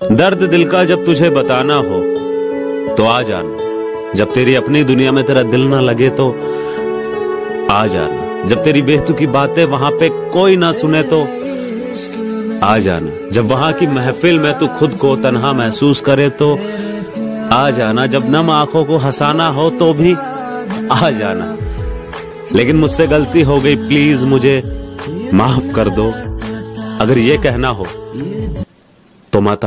दर्द दिल का जब तुझे बताना हो तो आ जाना। जब तेरी अपनी दुनिया में तेरा दिल ना लगे तो आ जाना। जब तेरी बेतुकी बातें वहाँ पे कोई ना सुने तो आ जाना। जब वहाँ की महफिल में तू खुद को तनहा महसूस करे तो आ जाना। जब नम आँखों को हंसाना हो तो भी आ जाना। लेकिन मुझसे गलती हो गई, प्लीज़ मुझे माफ़ कर दो। अगर ये कहना हो तो मत